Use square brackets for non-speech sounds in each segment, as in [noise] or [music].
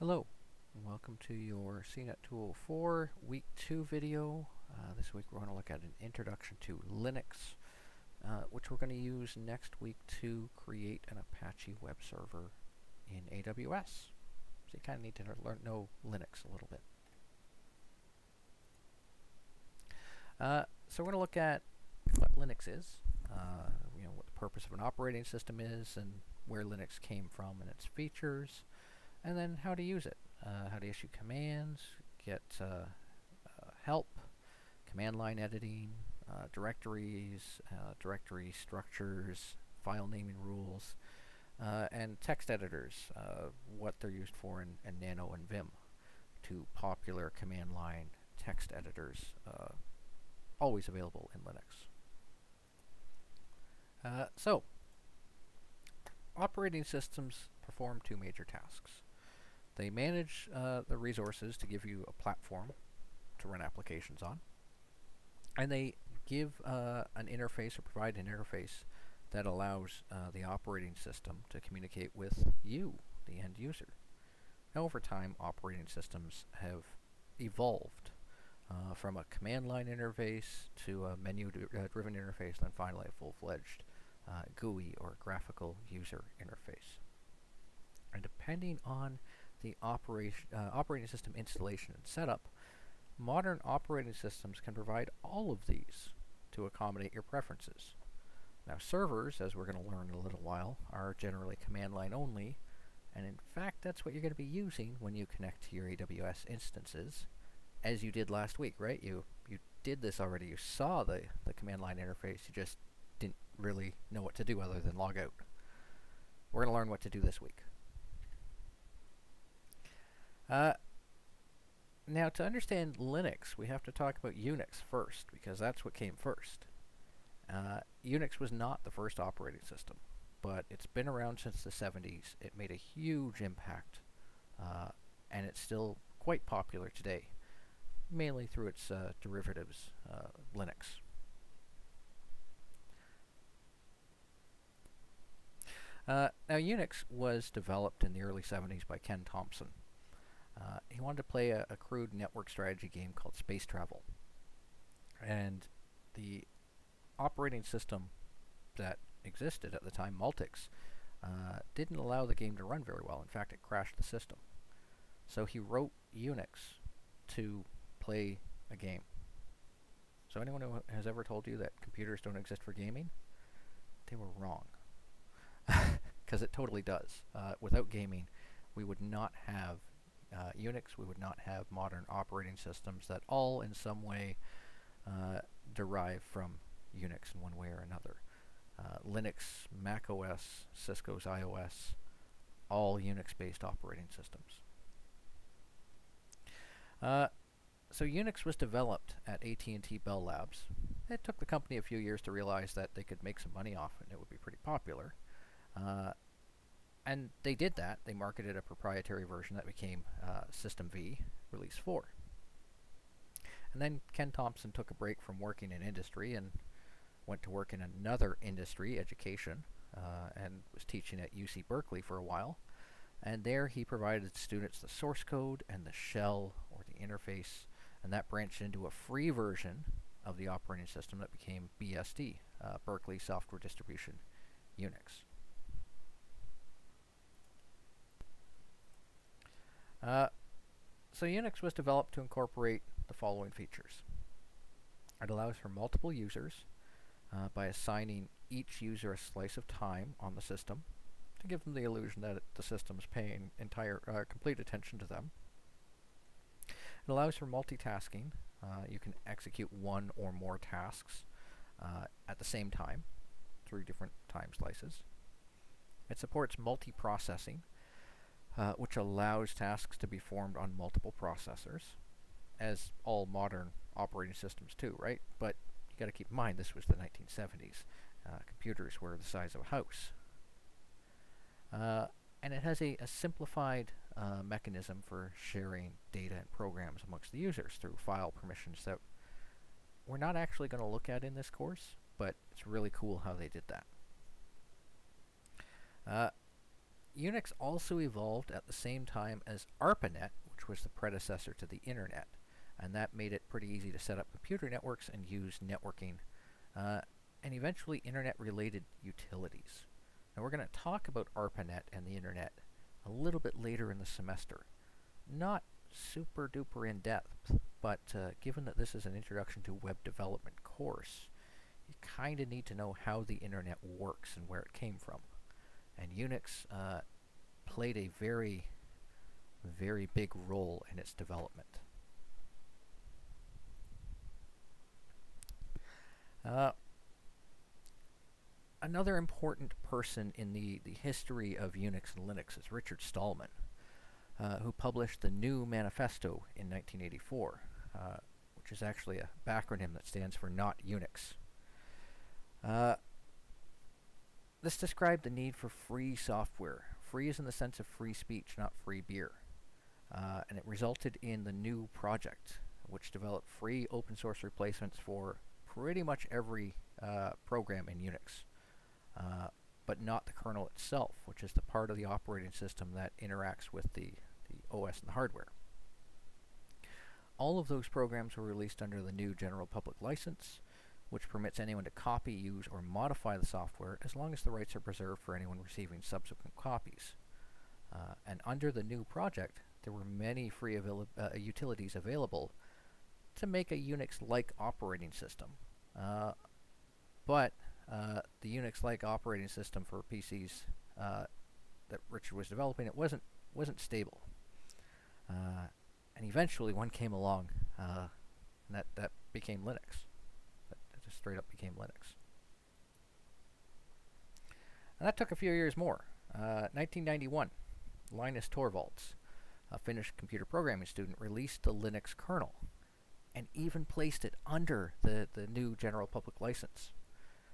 Hello, and welcome to your CNET 204 Week 2 video. Uh, this week we're going to look at an introduction to Linux, uh, which we're going to use next week to create an Apache web server in AWS. So you kind of need to learn know Linux a little bit. Uh, so we're going to look at what Linux is, uh, you know, what the purpose of an operating system is, and where Linux came from and its features and then how to use it, uh, how to issue commands, get uh, uh, help, command line editing, uh, directories, uh, directory structures, file naming rules, uh, and text editors, what they're used for in, in, Nano and Vim, two popular command line text editors, always available in Linux. so, operating systems perform two major tasks. They manage uh, the resources to give you a platform to run applications on. And they give uh, an interface or provide an interface that allows uh, the operating system to communicate with you, the end user. Now, over time, operating systems have evolved uh, from a command line interface to a menu-driven uh, interface, and then finally a full-fledged uh, GUI or graphical user interface. And depending on the operation, uh, operating system installation and setup, modern operating systems can provide all of these to accommodate your preferences. Now servers, as we're going to learn in a little while, are generally command line only, and in fact that's what you're going to be using when you connect to your AWS instances, as you did last week, right? You you did this already, you saw the, the command line interface, you just didn't really know what to do other than log out. We're going to learn what to do this week. Uh, now, to understand Linux, we have to talk about Unix first, because that's what came first. Uh, Unix was not the first operating system, but it's been around since the 70s. It made a huge impact, uh, and it's still quite popular today, mainly through its uh, derivatives, uh, Linux. Uh, now, Unix was developed in the early 70s by Ken Thompson. Uh, he wanted to play a, a, crude network strategy game called Space Travel. And the operating system that existed at the time, Multics, uh, didn't allow the game to run very well. In fact, it crashed the system. So he wrote Unix to play a game. So anyone who has ever told you that computers don't exist for gaming, they were wrong. [laughs] Because it totally does. Uh, without gaming, we would not have uh, Unix, we would not have modern operating systems that all in some way uh, derive from Unix in one way or another. Uh, Linux, Mac OS, Cisco's iOS, all Unix-based operating systems. Uh, so Unix was developed at AT&T Bell Labs. It took the company a few years to realize that they could make some money off it and it would be pretty popular. And they did that. They marketed a proprietary version that became uh, System V, Release 4. And then Ken Thompson took a break from working in industry and went to work in another industry, education, uh, and was teaching at UC Berkeley for a while. And there he provided students the source code and the shell, or the interface, and that branched into a free version of the operating system that became BSD, uh, Berkeley Software Distribution Unix. Uh, so Unix was developed to incorporate the following features. It allows for multiple users uh, by assigning each user a slice of time on the system to give them the illusion that the system is paying entire, uh, complete attention to them. It allows for multitasking. Uh, you can execute one or more tasks uh, at the same time through different time slices. It supports multiprocessing, uh, which allows tasks to be formed on multiple processors, as all modern operating systems do, right? But you got to keep in mind this was the 1970s. Uh, computers were the size of a house. Uh, and it has a, a simplified uh, mechanism for sharing data and programs amongst the users through file permissions that we're not actually going to look at in this course, but it's really cool how they did that. Unix also evolved at the same time as ARPANET, which was the predecessor to the Internet, and that made it pretty easy to set up computer networks and use networking, uh, and eventually Internet-related utilities. Now we're going to talk about ARPANET and the Internet a little bit later in the semester. Not super duper in depth, but uh, given that this is an introduction to web development course, you kind of need to know how the internet works and where it came from. And Unix uh, played a very, very big role in its development. Uh, another important person in the, the history of Unix and Linux is Richard Stallman, uh, who published the GNU Manifesto in 1984, uh, which is actually a backronym that stands for Not Unix. This described the need for free software. Free is in the sense of free speech, not free beer. Uh, and it resulted in the GNU project, which developed free open source replacements for pretty much every uh, program in Unix, uh, but not the kernel itself, which is the part of the operating system that interacts with the, the OS and the hardware. All of those programs were released under the GNU general public license, which permits anyone to copy, use, or modify the software as long as the rights are preserved for anyone receiving subsequent copies. Uh, and under the GNU project, there were many free avail uh, utilities available to make a Unix-like operating system. Uh, but uh, the Unix-like operating system for PCs uh, that Richard was developing, it wasn't wasn't stable. Uh, and eventually one came along, and that, that became Linux straight up became Linux. And that took a few years more. Uh, 1991, Linus Torvalds, a Finnish computer programming student, released the Linux kernel and even placed it under the, the GNU general public license.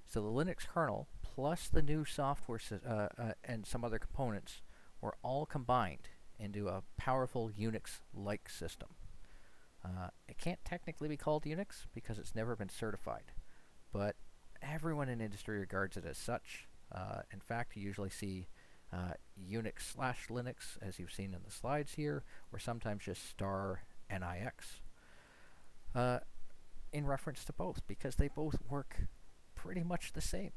So the Linux kernel plus the GNU software uh, uh, and some other components were all combined into a powerful Unix-like system. Uh, it can't technically be called Unix because it's never been certified but everyone in industry regards it as such. Uh, in fact, you usually see uh, Unix slash Linux, as you've seen in the slides here, or sometimes just star NIX, uh, in reference to both, because they both work pretty much the same.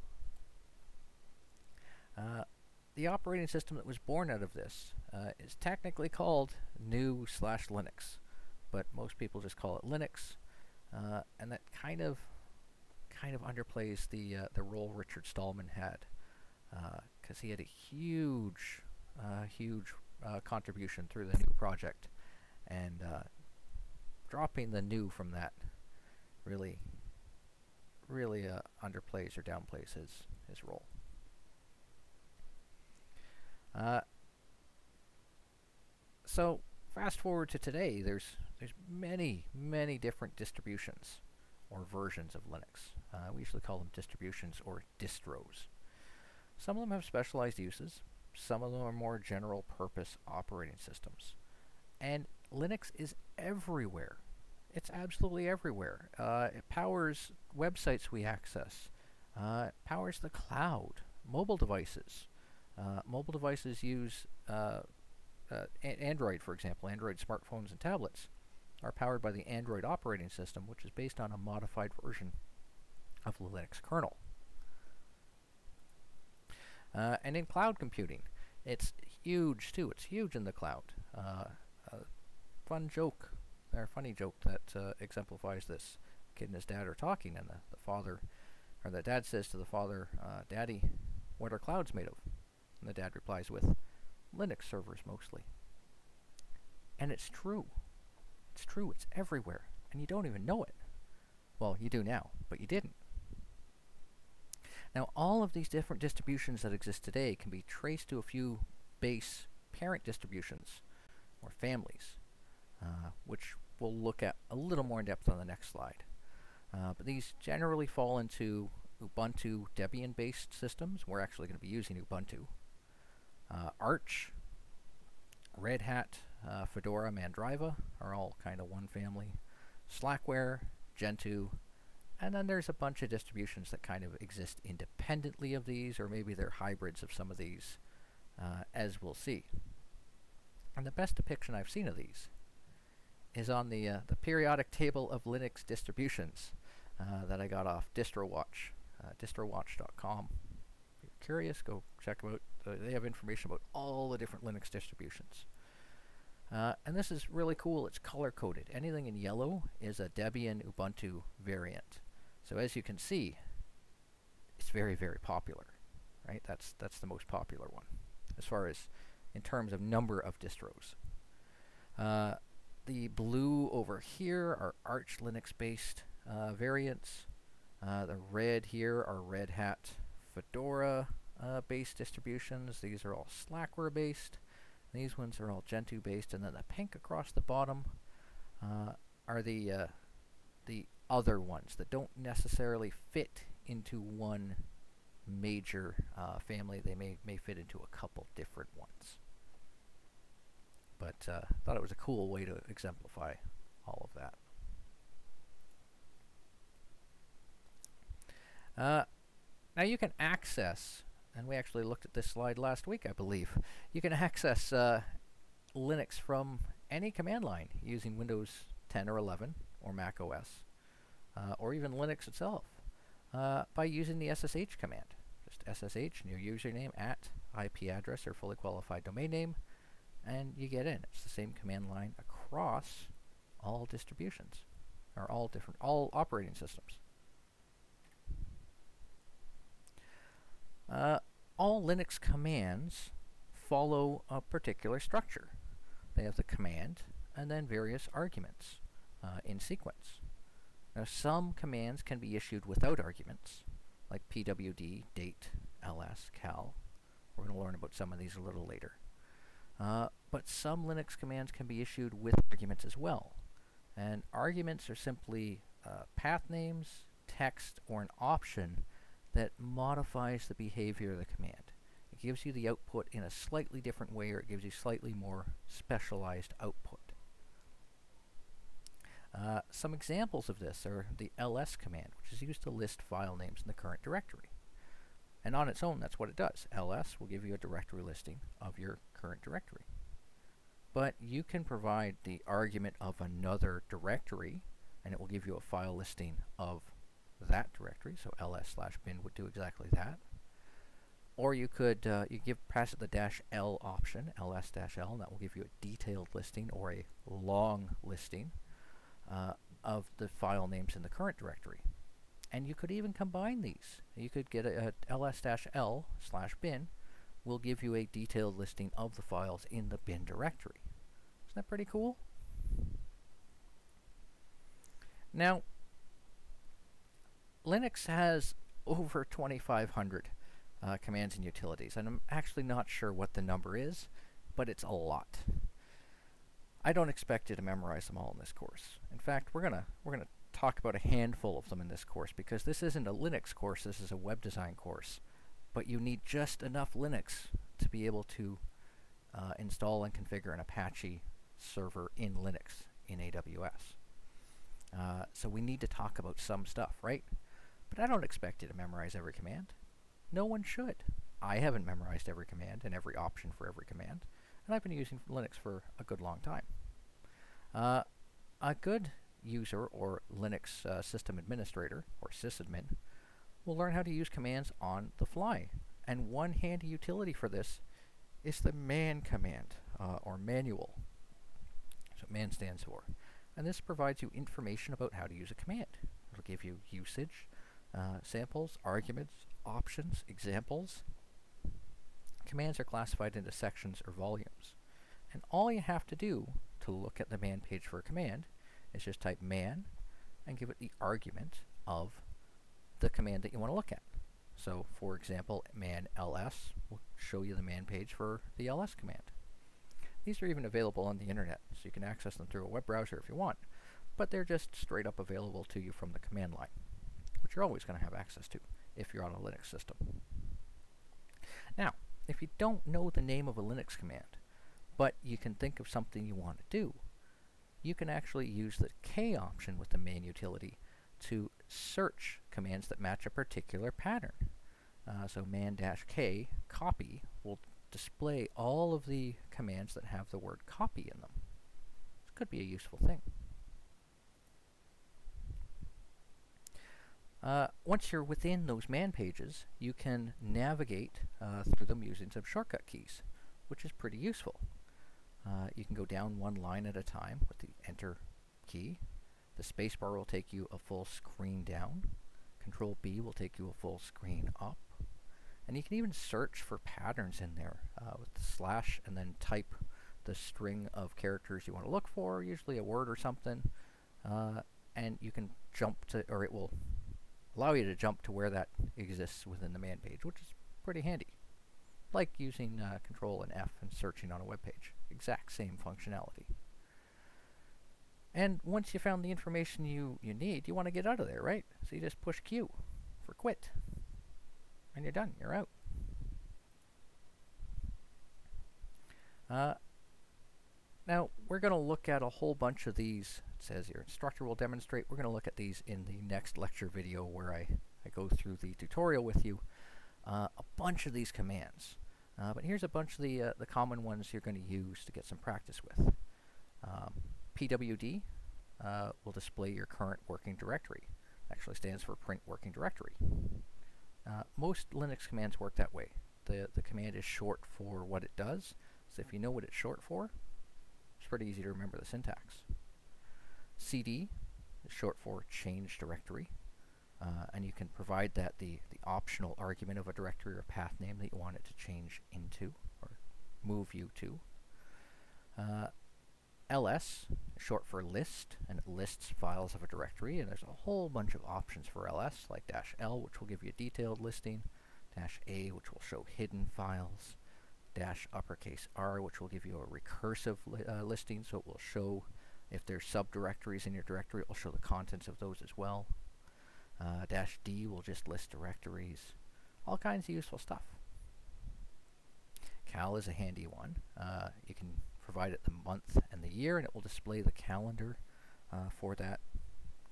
Uh, the operating system that was born out of this uh, is technically called GNU slash Linux, but most people just call it Linux, uh, and that kind of kind of underplays the uh, the role Richard Stallman had, because uh, he had a huge, uh, huge uh, contribution through the GNU project, and dropping the GNU from that really, really underplays or downplays his his role. so fast forward to today, there's there's many, many different distributions or versions of Linux. Uh, we usually call them distributions or distros. Some of them have specialized uses. Some of them are more general purpose operating systems. And Linux is everywhere. It's absolutely everywhere. Uh, it powers websites we access. Uh, it powers the cloud, mobile devices. Uh, mobile devices use uh, uh, Android, for example, Android smartphones and tablets are powered by the Android operating system, which is based on a modified version of the Linux kernel. Uh, and in cloud computing, it's huge too. It's huge in the cloud. Uh, a fun joke, or funny joke that uh, exemplifies this. kid and his dad are talking, and the, the father, or the dad says to the father, uh, "Daddy, what are clouds made of?" And the dad replies with, "Linux servers mostly." And it's true. It's true, it's everywhere, and you don't even know it. Well, you do now, but you didn't. Now, all of these different distributions that exist today can be traced to a few base parent distributions, or families, uh, which we'll look at a little more in depth on the next slide. Uh, but these generally fall into Ubuntu Debian-based systems. We're actually going to be using Ubuntu. Uh, Arch, Red Hat, uh, Fedora, Mandriva are all kind of one family. Slackware, Gentoo, and then there's a bunch of distributions that kind of exist independently of these, or maybe they're hybrids of some of these uh, as we'll see. And the best depiction I've seen of these is on the, uh, the periodic table of Linux distributions uh, that I got off DistroWatch, uh, distrowatch.com. If you're curious, go check them out. They have information about all the different Linux distributions. Uh, and this is really cool. It's color-coded. Anything in yellow is a Debian Ubuntu variant. So as you can see, it's very, very popular. Right? That's that's the most popular one, as far as in terms of number of distros. Uh, the blue over here are Arch Linux-based uh, variants. Uh, the red here are Red Hat Fedora uh, based distributions. These are all Slackware based. These ones are all Gentoo based, and then the pink across the bottom uh, are the uh, the other ones that don't necessarily fit into one major uh, family. They may may fit into a couple different ones. But I uh, thought it was a cool way to exemplify all of that. Uh, now you can access, and we actually looked at this slide last week, I believe. You can access uh, Linux from any command line using Windows 10 or 11 or Mac OS, uh, or even Linux itself, uh, by using the SSH command. Just SSH your username at IP address or fully qualified domain name, and you get in. It's the same command line across all distributions, or all different, all operating systems. Uh, all Linux commands follow a particular structure. They have the command and then various arguments uh, in sequence. Now some commands can be issued without arguments, like pwd, date, ls, cal. We're going to learn about some of these a little later. Uh, but some Linux commands can be issued with arguments as well. And arguments are simply uh, path names, text, or an option that modifies the behavior of the command. It gives you the output in a slightly different way or it gives you slightly more specialized output. Uh, some examples of this are the ls command, which is used to list file names in the current directory. And on its own, that's what it does. ls will give you a directory listing of your current directory. But you can provide the argument of another directory, and it will give you a file listing of that directory, so ls slash bin would do exactly that. Or you could uh, you give pass it the dash l option, ls dash l, and that will give you a detailed listing or a long listing uh, of the file names in the current directory. And you could even combine these. You could get a, a ls-l slash bin will give you a detailed listing of the files in the bin directory. Isn't that pretty cool? Now, Linux has over 2,500 uh, commands and utilities, and I'm actually not sure what the number is, but it's a lot. I don't expect you to memorize them all in this course. In fact, we're gonna we're gonna talk about a handful of them in this course because this isn't a Linux course. This is a web design course, but you need just enough Linux to be able to uh, install and configure an Apache server in Linux in AWS. Uh, so we need to talk about some stuff, right? But I don't expect you to memorize every command. No one should. I haven't memorized every command and every option for every command, and I've been using Linux for a good long time. Uh, a good user or Linux uh, system administrator, or sysadmin, will learn how to use commands on the fly. And one handy utility for this is the man command, uh, or manual. So man stands for. And this provides you information about how to use a command. It'll give you usage, uh, samples, arguments, options, examples. Commands are classified into sections or volumes. And all you have to do to look at the man page for a command is just type man and give it the argument of the command that you want to look at. So, for example, man ls will show you the man page for the ls command. These are even available on the internet, so you can access them through a web browser if you want, but they're just straight up available to you from the command line which you're always going to have access to if you're on a Linux system. Now, if you don't know the name of a Linux command, but you can think of something you want to do, you can actually use the K option with the man utility to search commands that match a particular pattern. Uh, so man-k copy will display all of the commands that have the word copy in them. This could be a useful thing. Uh, once you're within those man pages, you can navigate uh, through them using some shortcut keys, which is pretty useful. Uh, you can go down one line at a time with the Enter key. The spacebar will take you a full screen down. Control B will take you a full screen up. And you can even search for patterns in there uh, with the slash and then type the string of characters you want to look for, usually a word or something. Uh, and you can jump to, or it will allow you to jump to where that exists within the man page, which is pretty handy. Like using uh, Control and F and searching on a web page. Exact same functionality. And once you found the information you, you need, you want to get out of there, right? So you just push Q for quit. And you're done. You're out. Uh, now, we're going to look at a whole bunch of these. It says your instructor will demonstrate. We're going to look at these in the next lecture video where I, I go through the tutorial with you. Uh, a bunch of these commands. Uh, but here's a bunch of the, uh, the common ones you're going to use to get some practice with. Um, PWD uh, will display your current working directory. Actually stands for print working directory. Uh, most Linux commands work that way. The, the command is short for what it does. So if you know what it's short for, it's pretty easy to remember the syntax. CD short for change directory. Uh, and you can provide that the, the optional argument of a directory or path name that you want it to change into or move you to. Uh, ls, short for list, and it lists files of a directory, and there's a whole bunch of options for ls, like dash l, which will give you a detailed listing, dash a, which will show hidden files, dash uppercase r, which will give you a recursive li uh, listing, so it will show if there's subdirectories in your directory, it will show the contents of those as well. Uh, dash D will just list directories. All kinds of useful stuff. Cal is a handy one. Uh, you can provide it the month and the year, and it will display the calendar uh, for that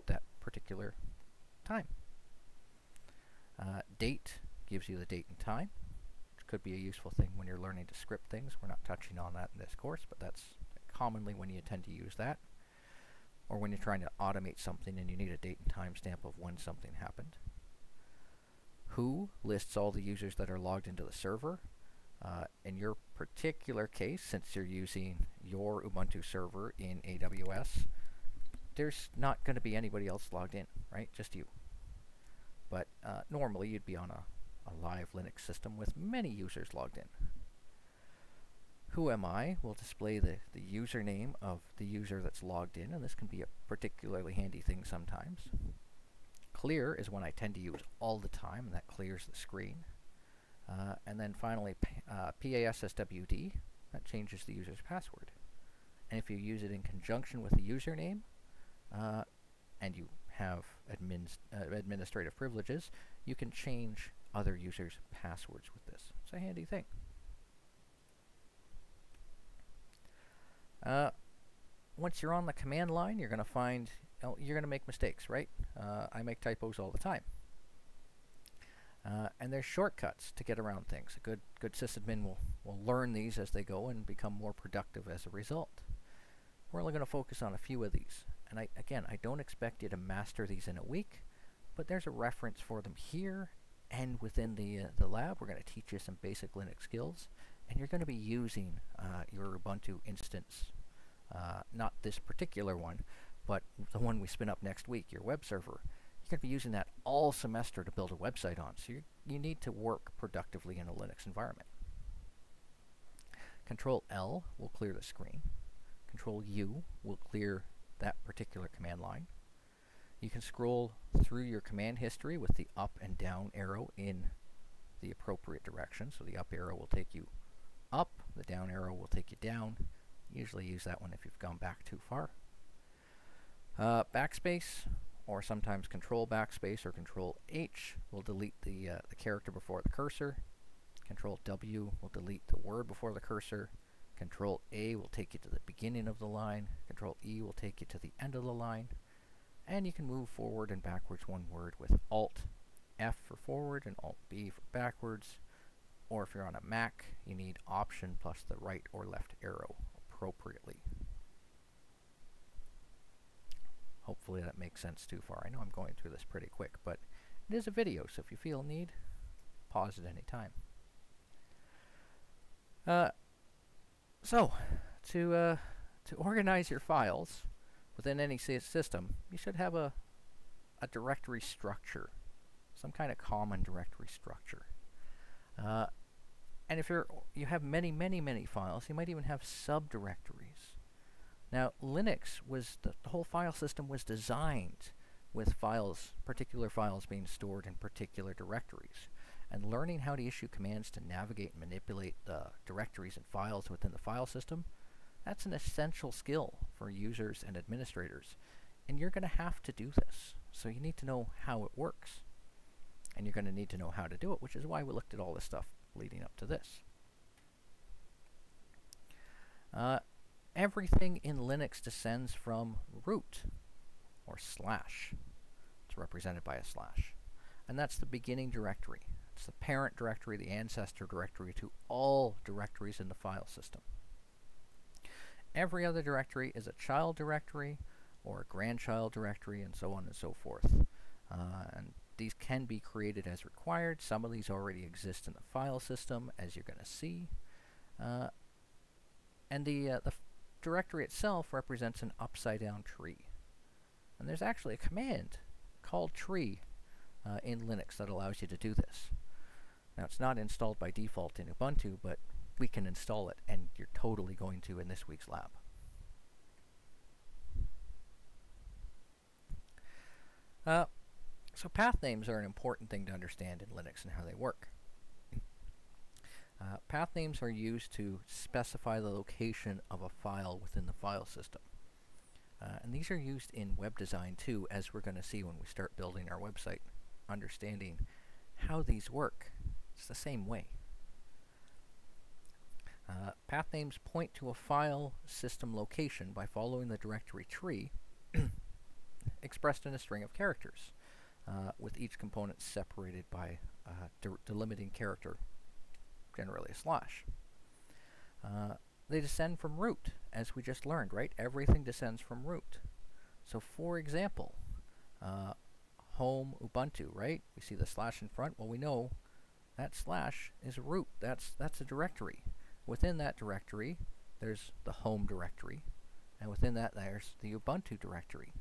that particular time. Uh, date gives you the date and time, which could be a useful thing when you're learning to script things. We're not touching on that in this course, but that's commonly when you tend to use that or when you're trying to automate something and you need a date and time stamp of when something happened. Who lists all the users that are logged into the server. Uh, in your particular case, since you're using your Ubuntu server in AWS, there's not going to be anybody else logged in, right? Just you. But uh, normally you'd be on a, a live Linux system with many users logged in. Who am I will display the, the username of the user that's logged in, and this can be a particularly handy thing sometimes. Clear is one I tend to use all the time, and that clears the screen. Uh, and then finally, uh, PASSWD, that changes the user's password. And if you use it in conjunction with the username, uh, and you have admin uh, administrative privileges, you can change other users' passwords with this. It's a handy thing. Uh, once you're on the command line, you're going to find, you're going to make mistakes, right? Uh, I make typos all the time. Uh, and there's shortcuts to get around things. A good, good sysadmin will, will learn these as they go and become more productive as a result. We're only going to focus on a few of these. And I, again, I don't expect you to master these in a week, but there's a reference for them here and within the, uh, the lab. We're going to teach you some basic Linux skills and you're going to be using uh, your Ubuntu instance, uh, not this particular one, but the one we spin up next week, your web server. You're going to be using that all semester to build a website on, so you, you need to work productively in a Linux environment. Control L will clear the screen. Control U will clear that particular command line. You can scroll through your command history with the up and down arrow in the appropriate direction. So the up arrow will take you up, the down arrow will take you down. Usually use that one if you've gone back too far. Uh, backspace, or sometimes control backspace or control H will delete the, uh, the character before the cursor. Control W will delete the word before the cursor. Control A will take you to the beginning of the line. Control E will take you to the end of the line. And you can move forward and backwards one word with Alt F for forward and Alt B for backwards or if you're on a Mac, you need Option plus the right or left arrow appropriately. Hopefully that makes sense too far. I know I'm going through this pretty quick, but it is a video, so if you feel need, pause at any time. Uh, so, to, uh, to organize your files within any system, you should have a, a directory structure, some kind of common directory structure. Uh, and if you're, you have many, many, many files, you might even have subdirectories. Now, Linux was, the, the whole file system was designed with files, particular files being stored in particular directories. And learning how to issue commands to navigate and manipulate the directories and files within the file system, that's an essential skill for users and administrators. And you're going to have to do this. So you need to know how it works. And you're going to need to know how to do it, which is why we looked at all this stuff leading up to this. Uh, everything in Linux descends from root, or slash. It's represented by a slash. And that's the beginning directory. It's the parent directory, the ancestor directory to all directories in the file system. Every other directory is a child directory or a grandchild directory and so on and so forth. Uh, and these can be created as required. Some of these already exist in the file system, as you're going to see. Uh, and the, uh, the directory itself represents an upside-down tree. And there's actually a command called tree uh, in Linux that allows you to do this. Now, it's not installed by default in Ubuntu, but we can install it, and you're totally going to in this week's lab. Uh, so path names are an important thing to understand in Linux and how they work. Uh, path names are used to specify the location of a file within the file system. Uh, and these are used in web design too, as we're going to see when we start building our website, understanding how these work. It's the same way. Uh, path names point to a file system location by following the directory tree [coughs] expressed in a string of characters uh, with each component separated by a de delimiting character, generally a slash. Uh, they descend from root, as we just learned, right? Everything descends from root. So for example, uh, home Ubuntu, right? We see the slash in front. Well, we know that slash is root. That's, that's a directory. Within that directory, there's the home directory. And within that, there's the Ubuntu directory.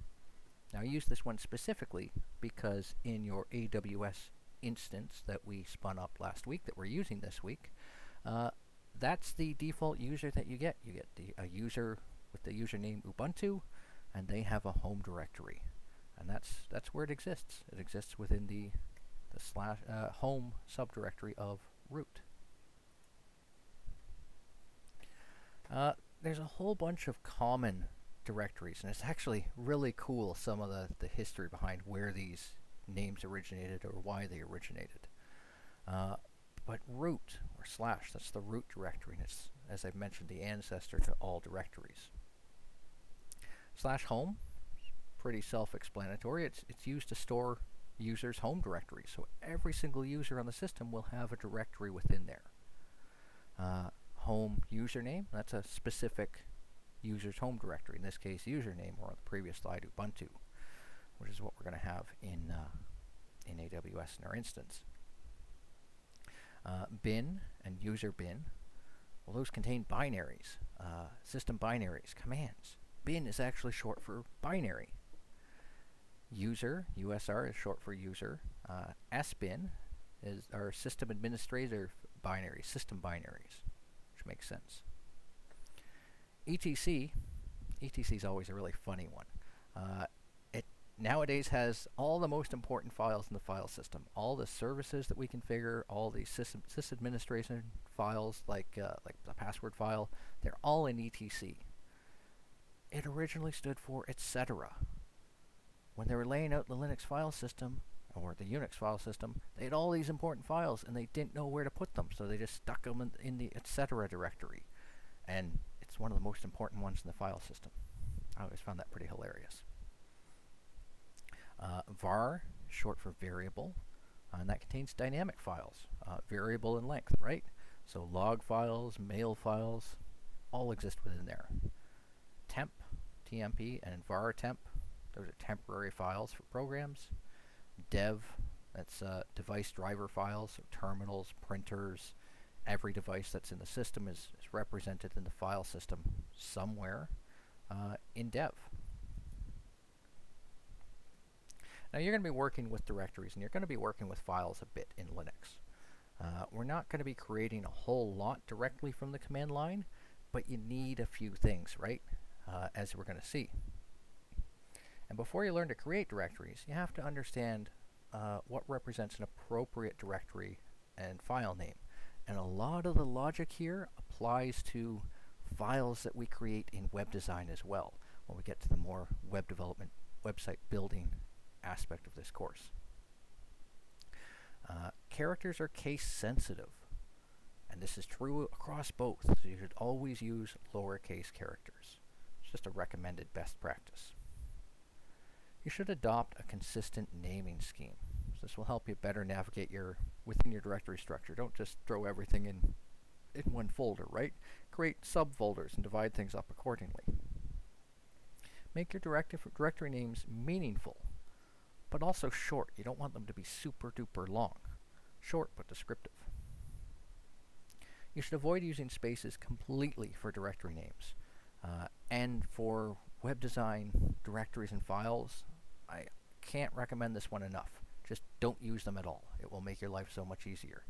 Now I use this one specifically because in your AWS instance that we spun up last week that we're using this week, uh, that's the default user that you get. You get the, a user with the username Ubuntu, and they have a home directory. And that's, that's where it exists. It exists within the, the slash, uh, home subdirectory of root. Uh, there's a whole bunch of common directories. And it's actually really cool some of the, the history behind where these names originated or why they originated. Uh, but root, or slash, that's the root directory, and it's, as I've mentioned, the ancestor to all directories. Slash home, pretty self-explanatory. It's, it's used to store users' home directories. So every single user on the system will have a directory within there. Uh, home username, that's a specific user's home directory, in this case username, or on the previous slide Ubuntu, which is what we're going to have in, uh, in AWS in our instance. Uh, bin and user bin, well those contain binaries, uh, system binaries, commands. Bin is actually short for binary. User, USR is short for user. Uh, SBIN is our system administrator binary, system binaries, which makes sense. Etc etc is always a really funny one. Uh, it nowadays has all the most important files in the file system. All the services that we configure all the system sysadministration files like uh, like the password file they're all in etc it originally stood for etc when they were laying out the Linux file system or the Unix file system, they had all these important files and they didn't know where to put them, so they just stuck them in, in the etc directory. And it's one of the most important ones in the file system. I always found that pretty hilarious. Uh, var, short for variable. Uh, and that contains dynamic files, uh, variable in length, right? So log files, mail files, all exist within there. Temp, TMP, and var temp, those are temporary files for programs. Dev, that's uh, device driver files, so terminals, printers, every device that's in the system is, is represented in the file system somewhere uh, in dev. Now you're going to be working with directories and you're going to be working with files a bit in Linux. Uh, we're not going to be creating a whole lot directly from the command line, but you need a few things, right? Uh, as we're going to see. And before you learn to create directories, you have to understand uh, what represents an appropriate directory and file name. And a lot of the logic here applies to files that we create in web design as well, when we get to the more web development, website building aspect of this course. Uh, characters are case sensitive, and this is true across both, so you should always use lowercase characters. It's just a recommended best practice. You should adopt a consistent naming scheme. So this will help you better navigate your within your directory structure. Don't just throw everything in in one folder, right? Create subfolders and divide things up accordingly. Make your directory names meaningful but also short. You don't want them to be super duper long. Short but descriptive. You should avoid using spaces completely for directory names. Uh, and for web design directories and files, I can't recommend this one enough. Just don't use them at all. It will make your life so much easier.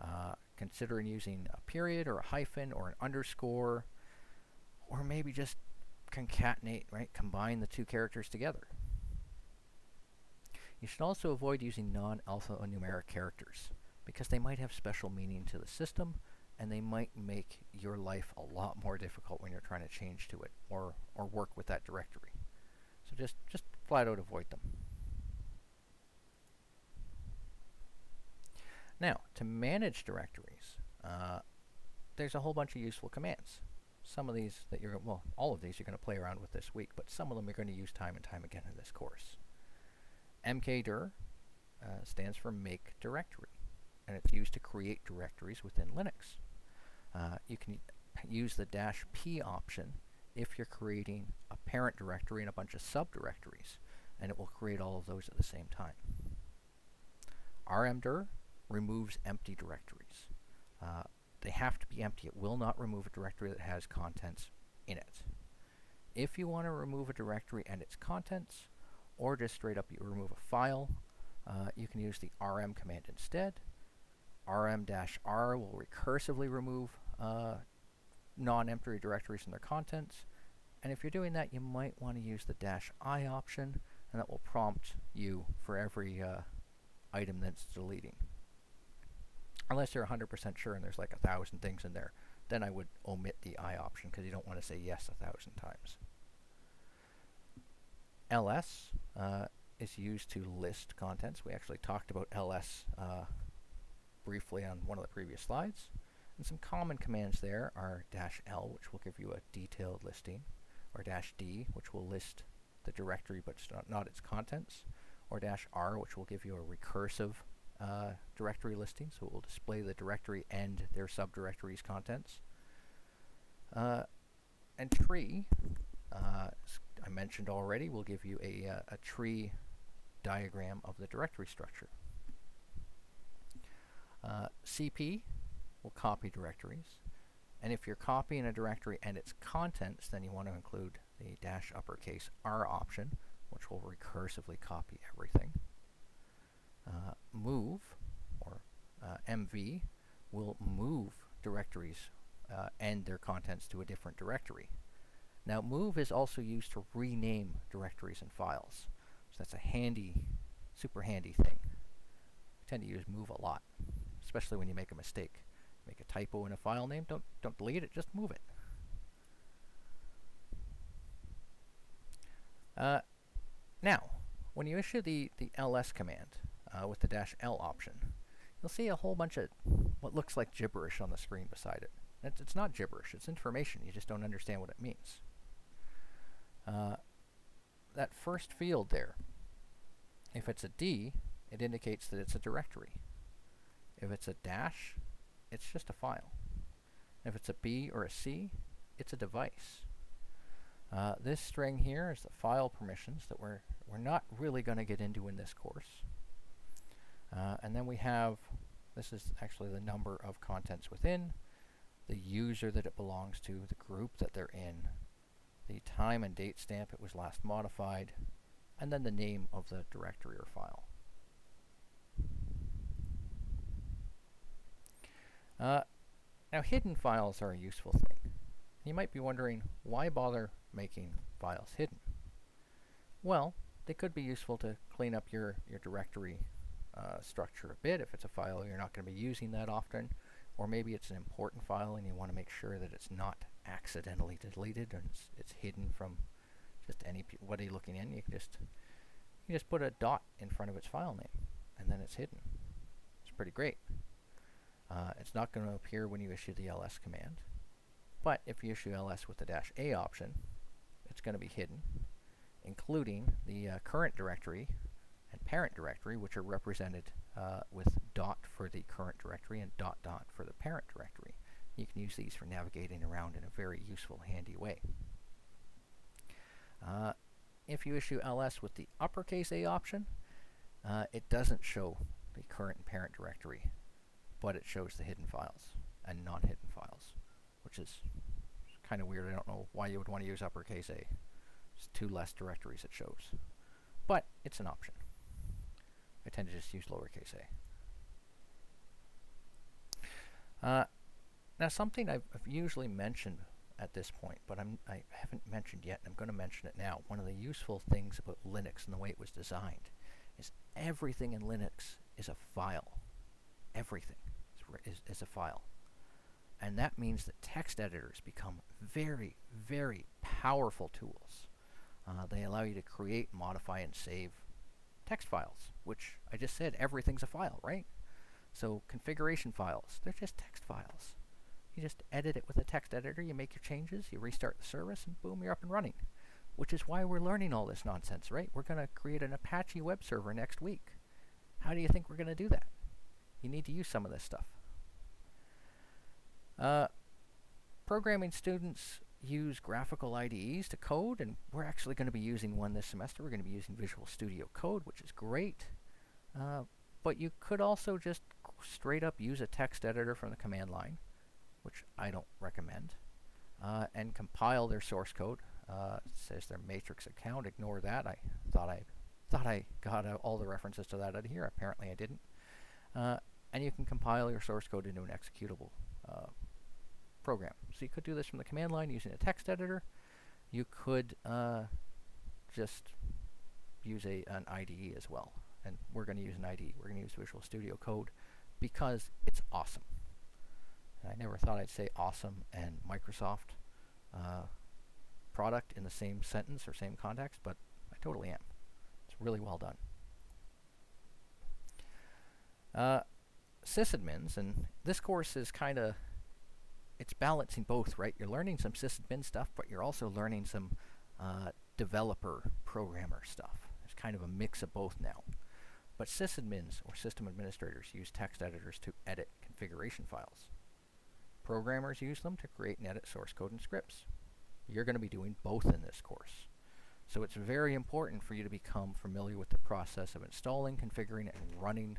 Uh, considering using a period or a hyphen or an underscore, or maybe just concatenate, right? Combine the two characters together. You should also avoid using non-alphanumeric characters because they might have special meaning to the system and they might make your life a lot more difficult when you're trying to change to it or, or work with that directory. So just, just flat out avoid them. Now, to manage directories, uh, there's a whole bunch of useful commands. Some of these that you're, well, all of these you're going to play around with this week, but some of them you're going to use time and time again in this course. mkdir uh, stands for make directory, and it's used to create directories within Linux. Uh, you can use the dash p option if you're creating a parent directory and a bunch of subdirectories, and it will create all of those at the same time. rmdir removes empty directories. Uh, they have to be empty. It will not remove a directory that has contents in it. If you want to remove a directory and its contents, or just straight up you remove a file, uh, you can use the rm command instead. rm-r will recursively remove uh, non-empty directories and their contents. And if you're doing that, you might want to use the dash i option, and that will prompt you for every uh, item that's deleting. Unless you're 100% sure and there's like a thousand things in there, then I would omit the I option because you don't want to say yes a thousand times. ls uh, is used to list contents. We actually talked about ls uh, briefly on one of the previous slides. And some common commands there are dash L, which will give you a detailed listing, or dash D, which will list the directory but not, not its contents, or dash R, which will give you a recursive uh, directory listing, so it will display the directory and their subdirectory's contents. Uh, and tree, uh, I mentioned already, will give you a, uh, a tree diagram of the directory structure. Uh, CP will copy directories, and if you're copying a directory and its contents, then you want to include the dash uppercase R option, which will recursively copy everything uh, move, or uh, MV, will move directories uh, and their contents to a different directory. Now move is also used to rename directories and files. So that's a handy, super handy thing. I tend to use move a lot, especially when you make a mistake. Make a typo in a file name, don't, don't delete it, just move it. Uh, now, when you issue the, the ls command, uh, with the dash L option, you'll see a whole bunch of what looks like gibberish on the screen beside it. It's, it's not gibberish, it's information, you just don't understand what it means. Uh, that first field there, if it's a D, it indicates that it's a directory. If it's a dash, it's just a file. If it's a B or a C, it's a device. Uh, this string here is the file permissions that we're, we're not really going to get into in this course. Uh, and then we have, this is actually the number of contents within, the user that it belongs to, the group that they're in, the time and date stamp it was last modified, and then the name of the directory or file. Uh, now hidden files are a useful thing. You might be wondering, why bother making files hidden? Well, they could be useful to clean up your, your directory uh, structure a bit if it's a file you're not going to be using that often, or maybe it's an important file and you want to make sure that it's not accidentally deleted and it's, it's hidden from just any what are you looking in. You can just you just put a dot in front of its file name, and then it's hidden. It's pretty great. Uh, it's not going to appear when you issue the ls command, but if you issue ls with the dash a option, it's going to be hidden, including the uh, current directory and parent directory, which are represented uh, with dot for the current directory and dot dot for the parent directory. You can use these for navigating around in a very useful, handy way. Uh, if you issue ls with the uppercase A option, uh, it doesn't show the current and parent directory, but it shows the hidden files and non-hidden files, which is kind of weird. I don't know why you would want to use uppercase A. It's two less directories it shows. But it's an option. I tend to just use lowercase a. Uh, now something I've, I've, usually mentioned at this point, but I'm, I haven't mentioned yet, and I'm going to mention it now. One of the useful things about Linux and the way it was designed is everything in Linux is a file. Everything is, is, is a file. And that means that text editors become very, very powerful tools. Uh, they allow you to create, modify, and save text files, which I just said everything's a file, right? So configuration files, they're just text files. You just edit it with a text editor, you make your changes, you restart the service, and boom, you're up and running. Which is why we're learning all this nonsense, right? We're going to create an Apache web server next week. How do you think we're going to do that? You need to use some of this stuff. Uh, programming students use graphical IDEs to code, and we're actually going to be using one this semester. We're going to be using Visual Studio Code, which is great. Uh, but you could also just straight up use a text editor from the command line which I don't recommend, uh, and compile their source code. Uh, says their matrix account. Ignore that. I thought I thought I got all the references to that out of here. Apparently I didn't. Uh, and you can compile your source code into an executable uh, program. So you could do this from the command line using a text editor. You could uh, just use a, an IDE as well. And we're going to use an IDE. We're going to use Visual Studio Code because it's awesome. I never thought I'd say awesome and Microsoft uh, product in the same sentence or same context, but I totally am. It's really well done. Uh, sysadmins, and this course is kind of, it's balancing both, right? You're learning some sysadmin stuff, but you're also learning some uh, developer programmer stuff. It's kind of a mix of both now. But sysadmins, or system administrators, use text editors to edit configuration files. Programmers use them to create and edit source code and scripts. You're going to be doing both in this course. So it's very important for you to become familiar with the process of installing, configuring, and running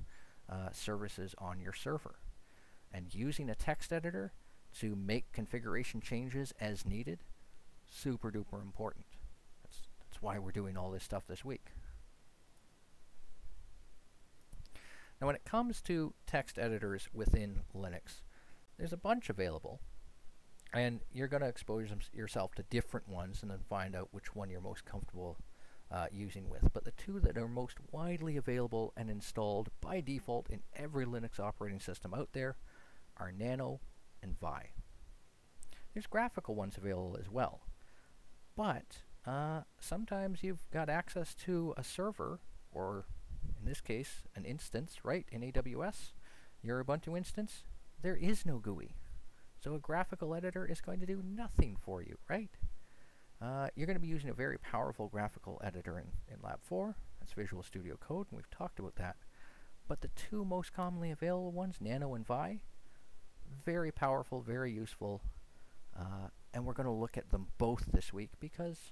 uh, services on your server. And using a text editor to make configuration changes as needed, super duper important. That's, that's why we're doing all this stuff this week. Now when it comes to text editors within Linux, there's a bunch available. And you're going to expose yourself to different ones and then find out which one you're most comfortable uh, using with. But the two that are most widely available and installed by default in every Linux operating system out there are Nano and Vi. There's graphical ones available as well. But uh, sometimes you've got access to a server, or in this case, an instance, right, in AWS, your Ubuntu instance, there is no GUI. So a graphical editor is going to do nothing for you, right? Uh, you're going to be using a very powerful graphical editor in, in Lab 4. That's Visual Studio Code, and we've talked about that. but the two most commonly available ones, Nano and Vi, very powerful, very useful, uh, and we're going to look at them both this week because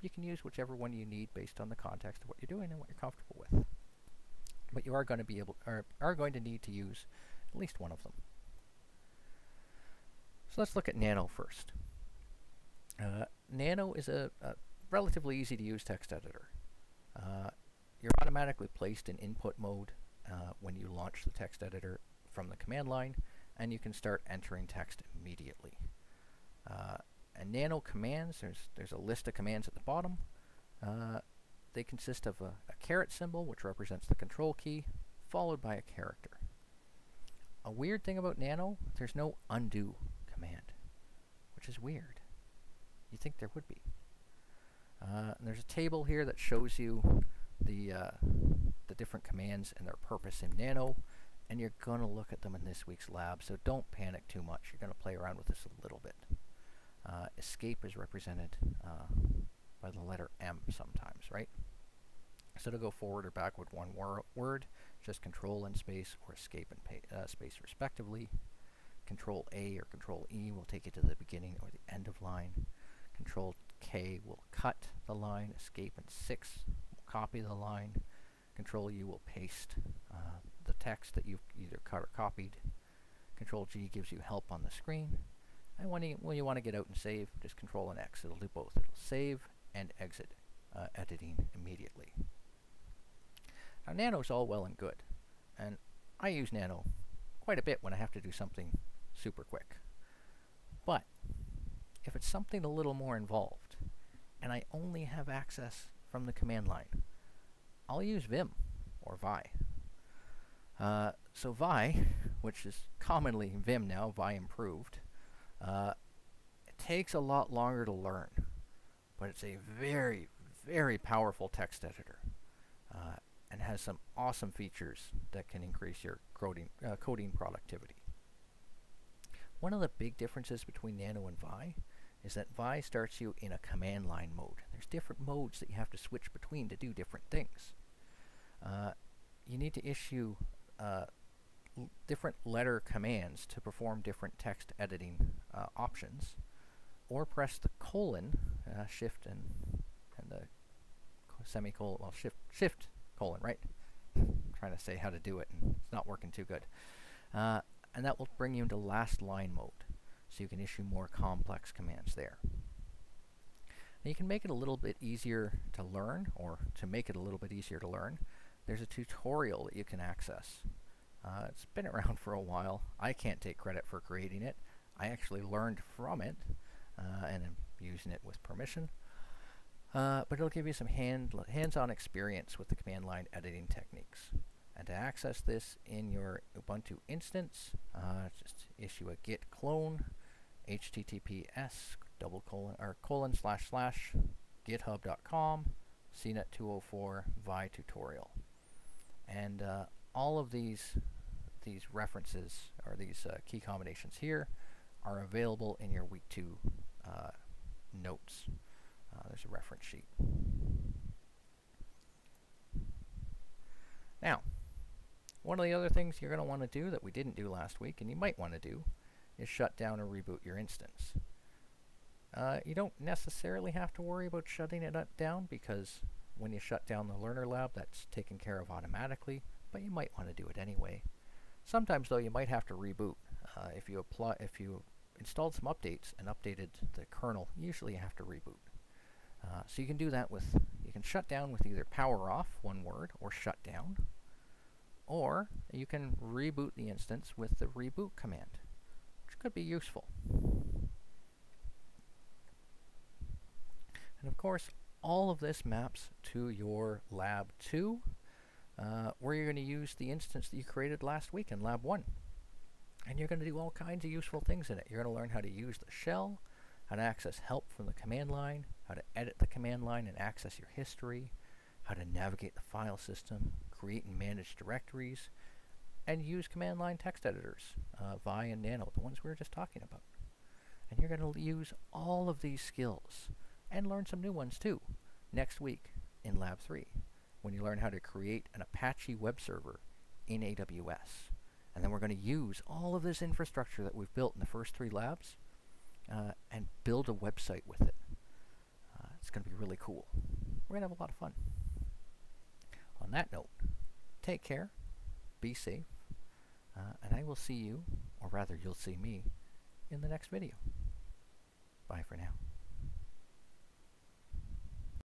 you can use whichever one you need based on the context of what you're doing and what you're comfortable with. But you are going to be able, or are going to need to use at least one of them. So let's look at Nano first. Uh, Nano is a, a, relatively easy to use text editor. Uh, you're automatically placed in input mode uh, when you launch the text editor from the command line, and you can start entering text immediately. Uh, and nano commands, there's, there's a list of commands at the bottom. Uh, they consist of a, a caret symbol, which represents the control key, followed by a character. A weird thing about nano, there's no undo command, which is weird. you think there would be. Uh, and there's a table here that shows you the, uh, the different commands and their purpose in Nano, and you're going to look at them in this week's lab, so don't panic too much. You're going to play around with this a little bit. Uh, escape is represented uh, by the letter M sometimes, right? So to go forward or backward one wor word, just control and space or escape and uh, space respectively. Control A or Control E will take you to the beginning or the end of line. Control K will cut the line. Escape and 6 will copy the line. Control U will paste text that you've either cut or copied. Control G gives you help on the screen. And when you, when you want to get out and save, just Control and X. It'll do both. It'll save and exit uh, editing immediately. Now Nano's all well and good. And I use Nano quite a bit when I have to do something super quick. But if it's something a little more involved, and I only have access from the command line, I'll use Vim or Vi. Uh, so Vi, which is commonly Vim now, Vi improved, uh, it takes a lot longer to learn, but it's a very, very powerful text editor uh, and has some awesome features that can increase your coding, uh, coding productivity. One of the big differences between Nano and Vi is that Vi starts you in a command line mode. There's different modes that you have to switch between to do different things. Uh, you need to issue uh, different letter commands to perform different text editing uh, options, or press the colon, uh, shift and, and the semicolon, well, shift, shift colon, right? I'm [laughs] trying to say how to do it, and it's not working too good. Uh, and that will bring you into last line mode. So you can issue more complex commands there. You can make it a little bit easier to learn, or to make it a little bit easier to learn, there's a tutorial that you can access. Uh, it's been around for a while. I can't take credit for creating it. I actually learned from it, uh, and am using it with permission. Uh, but it'll give you some hand hands-on experience with the command line editing techniques. And to access this in your Ubuntu instance, uh, just issue a git clone, https double colon or colon slash slash github.com cnet204 vi tutorial. And uh, all of these these references or these uh, key combinations here are available in your week two uh, notes. Uh, there's a reference sheet. Now, one of the other things you're going to want to do that we didn't do last week, and you might want to do, is shut down or reboot your instance. Uh, you don't necessarily have to worry about shutting it down because when you shut down the Learner Lab, that's taken care of automatically, but you might want to do it anyway. Sometimes, though, you might have to reboot. Uh, if you apply, if you installed some updates and updated the kernel, usually you have to reboot. Uh, so you can do that with, you can shut down with either power off, one word, or shut down, or you can reboot the instance with the reboot command, which could be useful. And of course, all of this maps to your Lab 2, uh, where you're going to use the instance that you created last week in Lab 1. And you're going to do all kinds of useful things in it. You're going to learn how to use the shell, how to access help from the command line, how to edit the command line and access your history, how to navigate the file system, create and manage directories, and use command line text editors, uh, Vi and Nano, the ones we were just talking about. And you're going to use all of these skills and learn some new ones too next week in Lab 3 when you learn how to create an Apache web server in AWS. And then we're going to use all of this infrastructure that we've built in the first three labs uh, and build a website with it. Uh, it's going to be really cool. We're going to have a lot of fun. On that note, take care, be safe, uh, and I will see you, or rather you'll see me, in the next video. Bye for now.